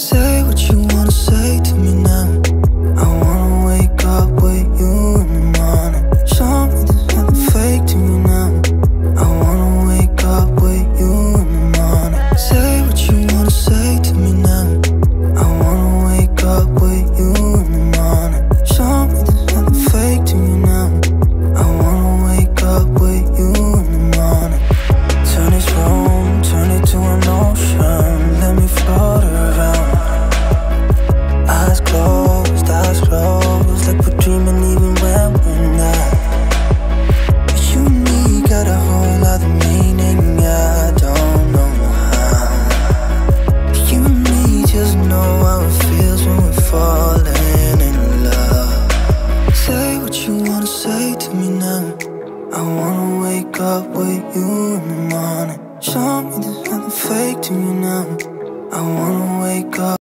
Say what you want I wanna wake up with you in the morning. Show me there's nothing fake to you now. I wanna wake up.